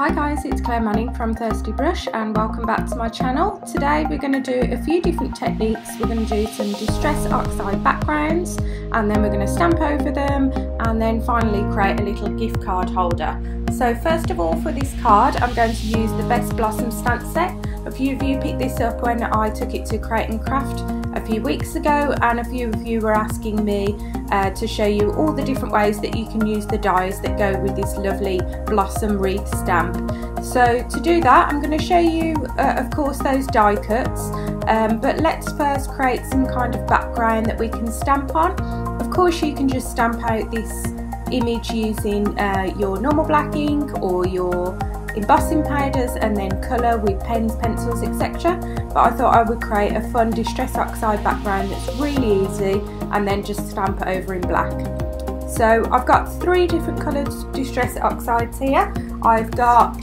Hi guys, it's Claire Manning from Thirsty Brush and welcome back to my channel. Today we're going to do a few different techniques. We're going to do some Distress Oxide backgrounds and then we're going to stamp over them and then finally create a little gift card holder. So first of all for this card I'm going to use the Best Blossom stamp set. A few of you picked this up when I took it to Create and Craft a few weeks ago and a few of you were asking me uh, to show you all the different ways that you can use the dies that go with this lovely blossom wreath stamp. So to do that I'm going to show you uh, of course those die cuts um, but let's first create some kind of background that we can stamp on. Of course you can just stamp out this image using uh, your normal black ink or your embossing powders and then colour with pens, pencils etc but I thought I would create a fun Distress Oxide background that's really easy and then just stamp it over in black. So I've got three different coloured Distress Oxides here. I've got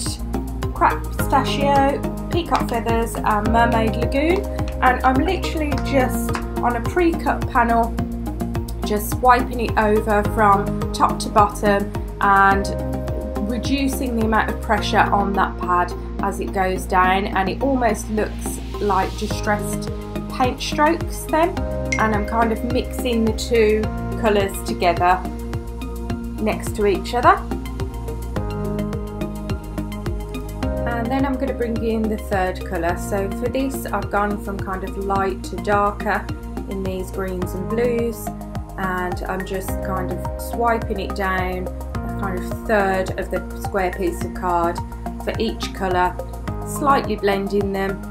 Cracked Pistachio, Peacock Feathers and Mermaid Lagoon and I'm literally just on a pre-cut panel just wiping it over from top to bottom and reducing the amount of pressure on that pad as it goes down and it almost looks like distressed paint strokes then. And I'm kind of mixing the two colours together next to each other. And then I'm going to bring in the third colour. So for this I've gone from kind of light to darker in these greens and blues and I'm just kind of swiping it down kind of third of the square piece of card for each colour, slightly blending them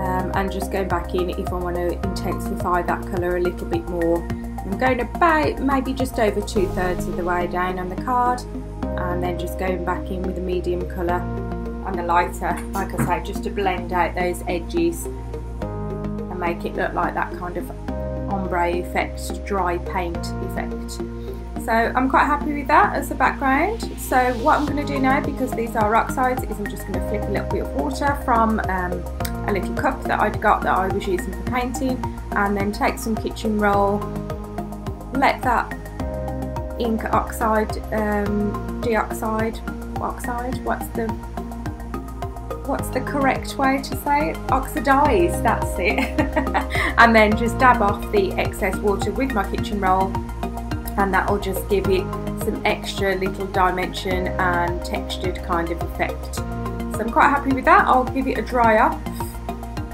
um, and just going back in if I want to intensify that colour a little bit more. I'm going about maybe just over two thirds of the way down on the card and then just going back in with a medium colour and the lighter, like I say, just to blend out those edges and make it look like that kind of ombre effect, dry paint effect. So I'm quite happy with that as a background. So what I'm going to do now, because these are oxides, is I'm just going to flick a little bit of water from um, a little cup that I'd got that I was using for painting and then take some kitchen roll, let that ink oxide, um, dioxide, oxide, what's the what's the correct way to say it? Oxidize, that's it. and then just dab off the excess water with my kitchen roll and that will just give it some extra little dimension and textured kind of effect. So I'm quite happy with that. I'll give it a dry off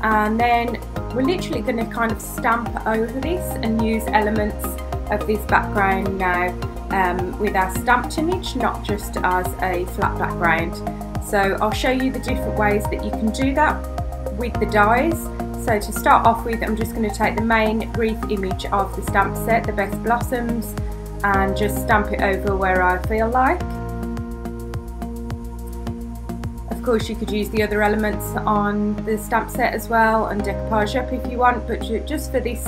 and then we're literally going to kind of stamp over this and use elements of this background now um, with our stamped image, not just as a flat background. So I'll show you the different ways that you can do that with the dies. So to start off with, I'm just going to take the main wreath image of the stamp set, the Best Blossoms, and just stamp it over where I feel like. Of course you could use the other elements on the stamp set as well and decoupage up if you want but just for this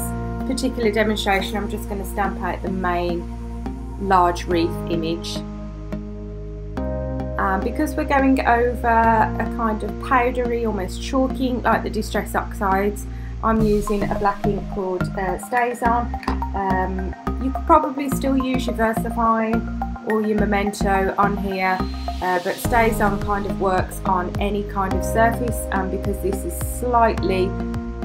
particular demonstration I'm just going to stamp out the main large wreath image. Um, because we're going over a kind of powdery, almost chalky like the Distress Oxides, I'm using a black ink called uh, StazOn. Um, you could probably still use your VersaFine or your Memento on here, uh, but StazOn kind of works on any kind of surface and because this is slightly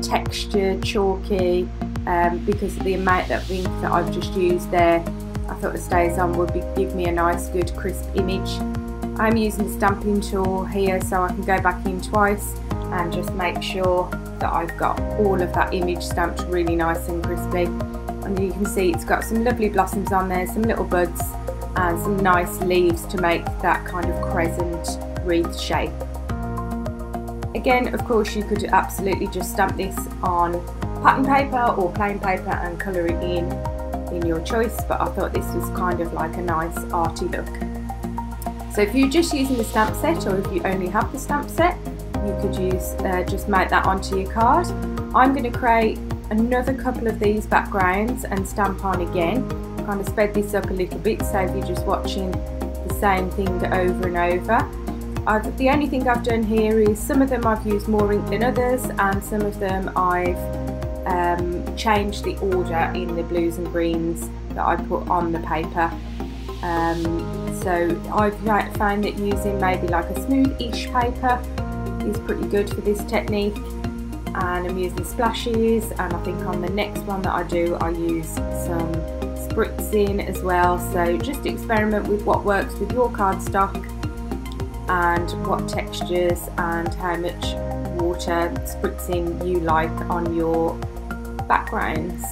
textured, chalky, um, because of the amount of ink that I've just used there, I thought the StazOn would be, give me a nice good crisp image. I'm using the stamping tool here so I can go back in twice and just make sure that I've got all of that image stamped really nice and crispy and you can see it's got some lovely blossoms on there, some little buds and some nice leaves to make that kind of crescent wreath shape. Again, of course, you could absolutely just stamp this on pattern paper or plain paper and colour it in in your choice, but I thought this was kind of like a nice arty look. So if you're just using the stamp set or if you only have the stamp set, you could use uh, just make that onto your card. I'm going to create another couple of these backgrounds and stamp on again. Kind of sped this up a little bit so if you're just watching the same thing over and over. I've, the only thing I've done here is some of them I've used more ink than others and some of them I've um, changed the order in the blues and greens that I put on the paper. Um, so I've found that using maybe like a smooth-ish paper is pretty good for this technique. And I'm using splashes and I think on the next one that I do I use some spritzing as well. So just experiment with what works with your cardstock and what textures and how much water spritzing you like on your backgrounds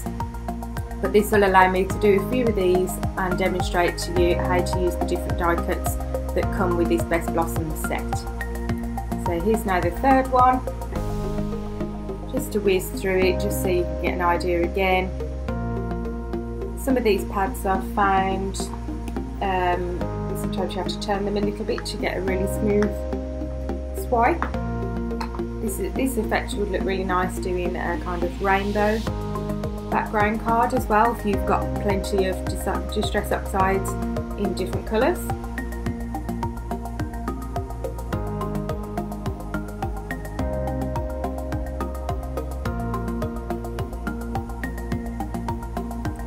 but this will allow me to do a few of these and demonstrate to you how to use the different die cuts that come with this Best Blossom set. So here's now the third one just to whiz through it just so you can get an idea again. Some of these pads I've found, um, sometimes you have to turn them a little bit to get a really smooth swipe. This, this effect would look really nice doing a kind of rainbow background card as well if you've got plenty of distress oxides in different colours.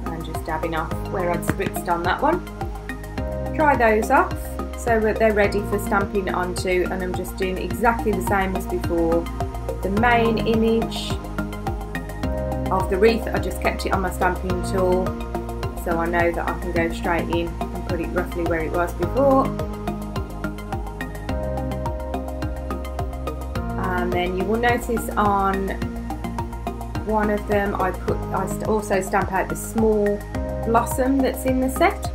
I'm just dabbing off where I'd spritzed on that one. Dry those off so that they're ready for stamping onto and I'm just doing exactly the same as before. The main image the wreath, I just kept it on my stamping tool so I know that I can go straight in and put it roughly where it was before. And then you will notice on one of them I put I also stamp out the small blossom that's in the set.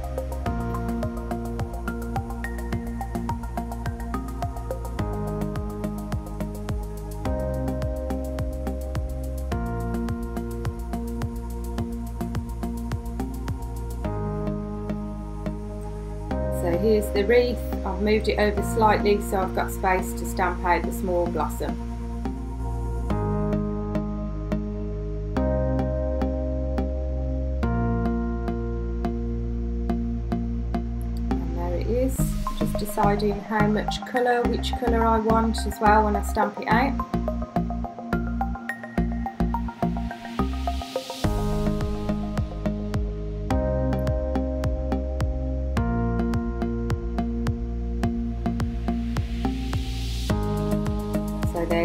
Here's the wreath, I've moved it over slightly so I've got space to stamp out the small blossom. just deciding how much colour, which colour I want as well when I stamp it out.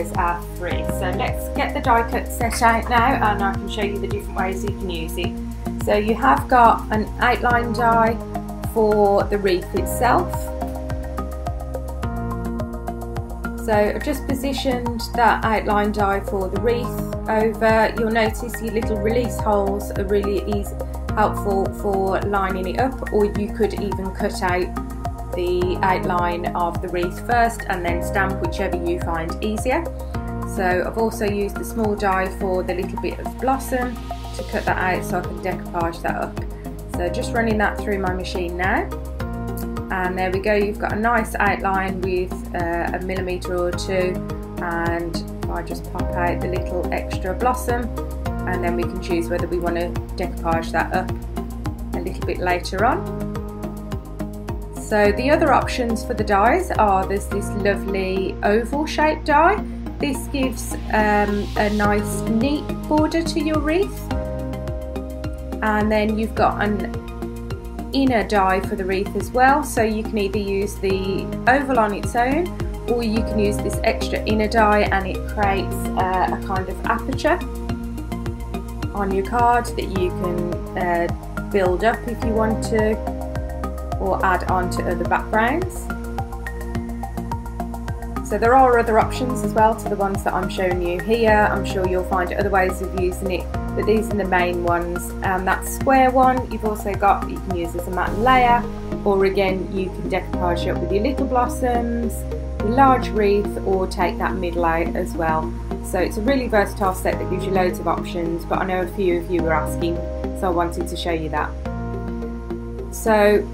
There's our three. So let's get the die cut set out now and I can show you the different ways you can use it. So you have got an outline die for the wreath itself so I've just positioned that outline die for the wreath over. You'll notice your little release holes are really easy, helpful for lining it up or you could even cut out the outline of the wreath first and then stamp whichever you find easier. So I've also used the small die for the little bit of blossom to cut that out so I can decoupage that up. So just running that through my machine now and there we go you've got a nice outline with uh, a millimetre or two and I just pop out the little extra blossom and then we can choose whether we want to decoupage that up a little bit later on. So the other options for the dies are there's this lovely oval shaped die. This gives um, a nice neat border to your wreath and then you've got an inner die for the wreath as well so you can either use the oval on its own or you can use this extra inner die and it creates uh, a kind of aperture on your card that you can uh, build up if you want to or add on to other backgrounds. So there are other options as well to the ones that I'm showing you here. I'm sure you'll find other ways of using it but these are the main ones and that square one you've also got you can use as a matte layer or again you can decoupage it with your little blossoms your large wreath or take that middle out as well so it's a really versatile set that gives you loads of options but I know a few of you were asking so I wanted to show you that so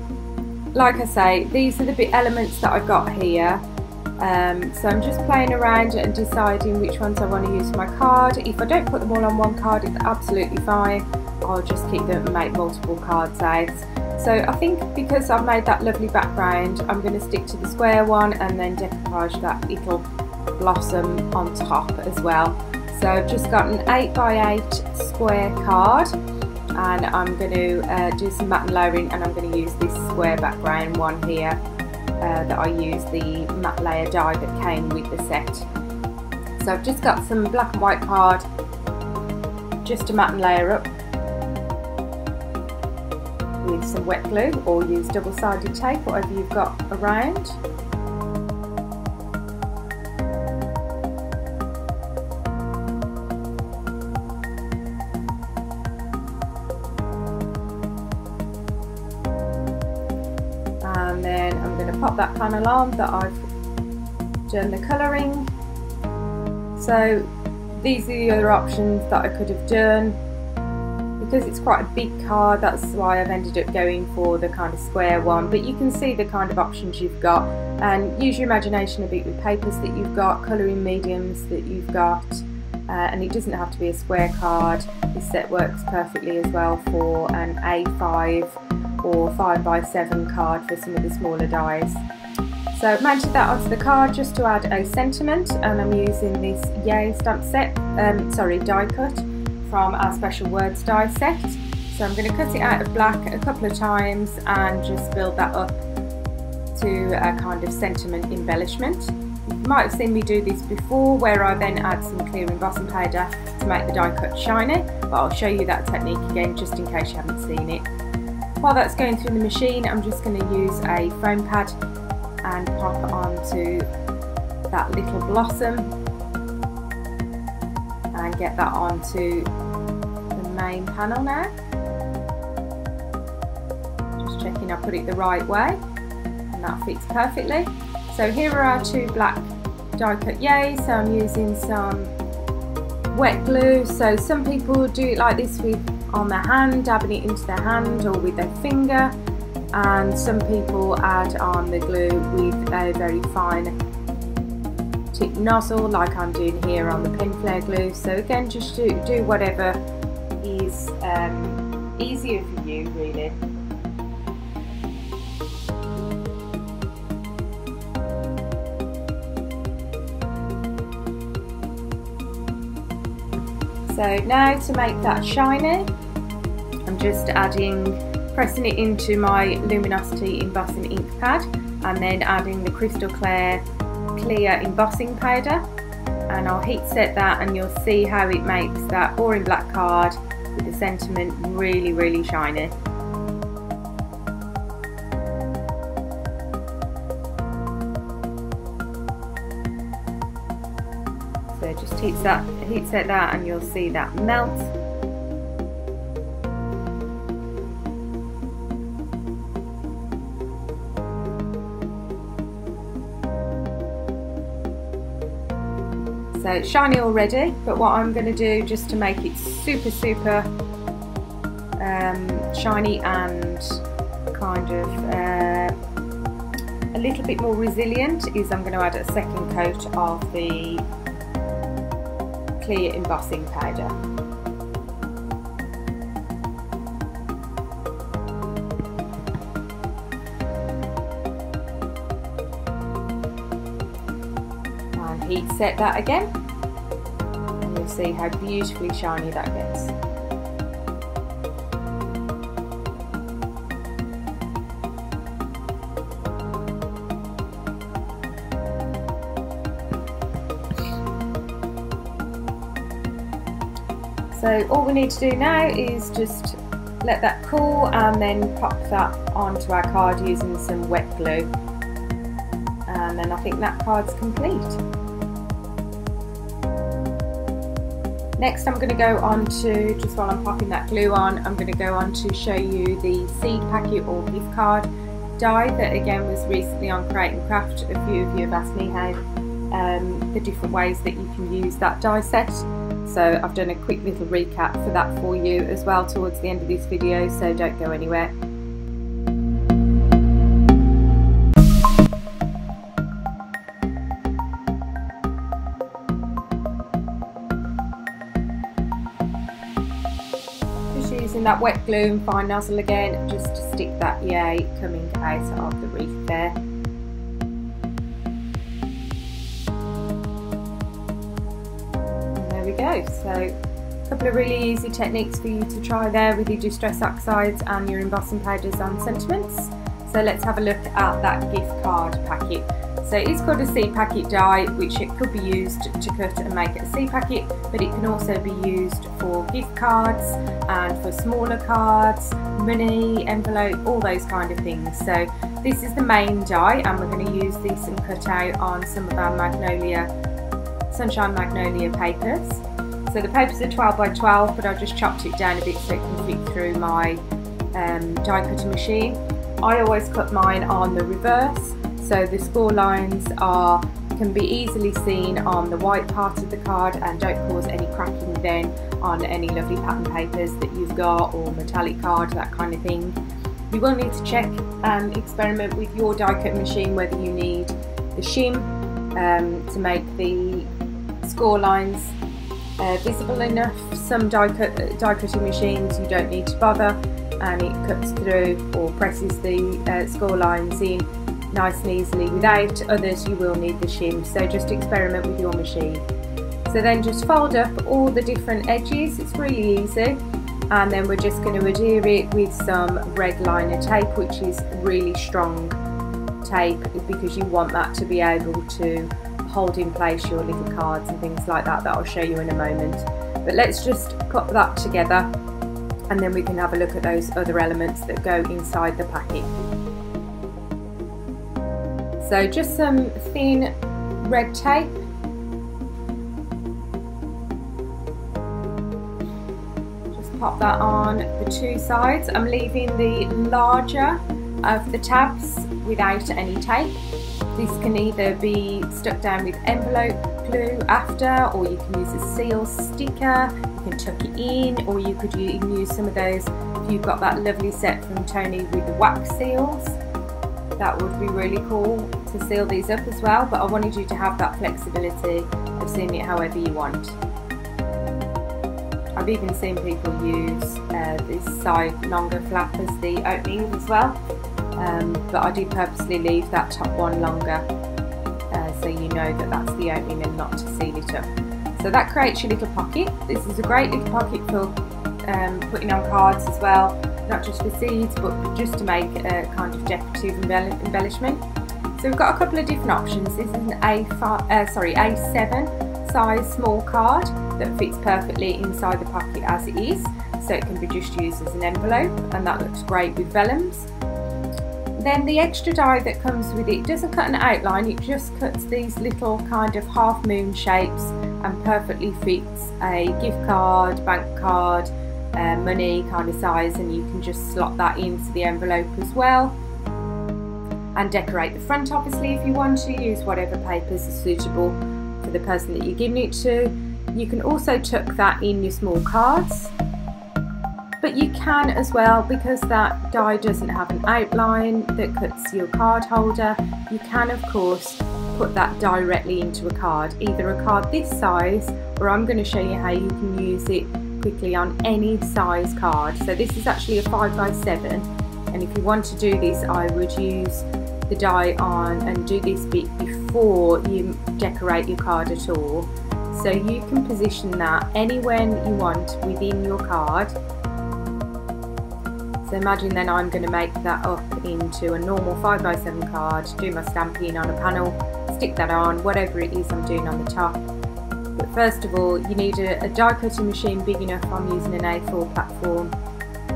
like I say these are the bit elements that I've got here um, so I'm just playing around and deciding which ones I want to use for my card. If I don't put them all on one card, it's absolutely fine. I'll just keep them and make multiple cards out. So I think because I've made that lovely background, I'm going to stick to the square one and then decoupage that little blossom on top as well. So I've just got an 8 by 8 square card and I'm going to uh, do some matte and layering and I'm going to use this square background one here uh, that I use the matte layer die that came with the set. So I've just got some black and white card just to matte and layer up with some wet glue or use double-sided tape, whatever you've got around. Pop that panel on that I've done the colouring. So these are the other options that I could have done. Because it's quite a big card that's why I've ended up going for the kind of square one. But you can see the kind of options you've got. And use your imagination a bit with papers that you've got, colouring mediums that you've got. Uh, and it doesn't have to be a square card. This set works perfectly as well for an A5 or 5x7 card for some of the smaller dies so mounted that onto the card just to add a sentiment and I'm using this Yay stamp set, um, sorry die cut from our special words die set. So I'm going to cut it out of black a couple of times and just build that up to a kind of sentiment embellishment. You might have seen me do this before where I then add some clear embossing powder to make the die cut shiny but I'll show you that technique again just in case you haven't seen it. While that's going through the machine I'm just going to use a foam pad and pop it onto that little blossom and get that onto the main panel now. Just checking I put it the right way and that fits perfectly. So here are our two black die cut yay, so I'm using some wet glue. So some people do it like this with on their hand, dabbing it into their hand or with their finger and some people add on the glue with a very fine tip nozzle like I'm doing here on the Pinflair glue so again just do, do whatever is um, easier for you really. So now to make that shiny I'm just adding pressing it into my Luminosity embossing ink pad and then adding the Crystal Clear clear embossing powder and I'll heat set that and you'll see how it makes that boring black card with the sentiment really really shiny. So just heat, that, heat set that and you'll see that melt. So it's shiny already, but what I'm going to do just to make it super, super um, shiny and kind of uh, a little bit more resilient is I'm going to add a second coat of the clear embossing powder. And heat set that again and you'll see how beautifully shiny that gets. So all we need to do now is just let that cool and then pop that onto our card using some wet glue and then I think that card's complete. Next I'm going to go on to, just while I'm popping that glue on, I'm going to go on to show you the seed packet or gift card die that again was recently on Create and Craft. A few of you have asked me how um, the different ways that you can use that die set. So I've done a quick little recap for that for you as well towards the end of this video, so don't go anywhere. Just using that wet glue and fine nozzle again just to stick that yay coming out of the wreath there. Go. So a couple of really easy techniques for you to try there with your distress oxides and your embossing powders and sentiments. So let's have a look at that gift card packet. So it's called a seed packet die, which it could be used to cut and make a seed packet, but it can also be used for gift cards and for smaller cards, money, envelope, all those kind of things. So this is the main die and we're going to use this and cut out on some of our Magnolia, Sunshine Magnolia papers. So the papers are 12 by 12 but I just chopped it down a bit so it can fit through my um, die cutting machine. I always cut mine on the reverse so the score lines are can be easily seen on the white part of the card and don't cause any cracking then on any lovely pattern papers that you've got or metallic card, that kind of thing. You will need to check and experiment with your die cut machine whether you need the shim um, to make the score lines uh, visible enough. Some die, cut, die cutting machines you don't need to bother and it cuts through or presses the uh, score lines in nice and easily. Without others you will need the shim so just experiment with your machine. So then just fold up all the different edges, it's really easy and then we're just going to adhere it with some red liner tape which is really strong tape because you want that to be able to hold in place your little cards and things like that that I'll show you in a moment. But let's just pop that together and then we can have a look at those other elements that go inside the packet. So just some thin red tape. Just pop that on the two sides. I'm leaving the larger of the tabs without any tape. This can either be stuck down with envelope glue after or you can use a seal sticker, you can tuck it in or you could use some of those if you've got that lovely set from Tony with the wax seals that would be really cool to seal these up as well but I wanted you to have that flexibility of seeing it however you want. I've even seen people use uh, this side longer flap as the opening as well um, but I do purposely leave that top one longer uh, so you know that that's the opening and not to seal it up. So that creates your little pocket. This is a great little pocket for um, putting on cards as well not just for seeds but just to make a kind of decorative embellishment. So we've got a couple of different options. This is an A5, uh, sorry, A7 size small card that fits perfectly inside the pocket as it is. So it can be just used as an envelope and that looks great with vellums. Then the extra die that comes with it doesn't cut an outline, it just cuts these little kind of half moon shapes and perfectly fits a gift card, bank card, uh, money kind of size and you can just slot that into the envelope as well. And decorate the front obviously if you want to use whatever papers are suitable for the person that you're giving it to. You can also tuck that in your small cards but you can as well because that die doesn't have an outline that cuts your card holder you can of course put that directly into a card either a card this size or I'm going to show you how you can use it quickly on any size card. So this is actually a 5x7 and if you want to do this I would use the die on and do this bit before you decorate your card at all. So you can position that anywhere you want within your card. So imagine then I'm going to make that up into a normal 5x7 card, do my stamping on a panel, stick that on, whatever it is I'm doing on the top but first of all, you need a, a die cutting machine big enough, I'm using an A4 platform,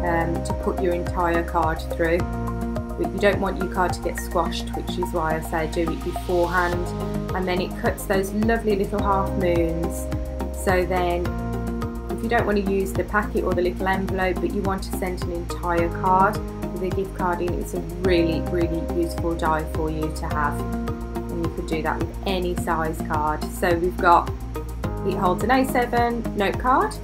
um, to put your entire card through. But you don't want your card to get squashed, which is why I say do it beforehand. And then it cuts those lovely little half moons. So then you don't want to use the packet or the little envelope but you want to send an entire card with a gift card in it's a really really useful die for you to have and you could do that with any size card so we've got it holds an A7 note card.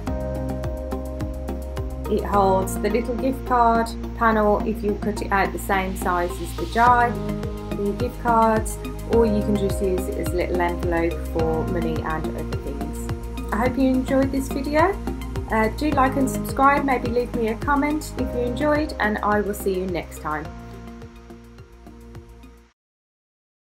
It holds the little gift card panel if you cut it out the same size as the die for your gift cards or you can just use it as a little envelope for money and other things. I hope you enjoyed this video. Uh, do like and subscribe, maybe leave me a comment if you enjoyed and I will see you next time.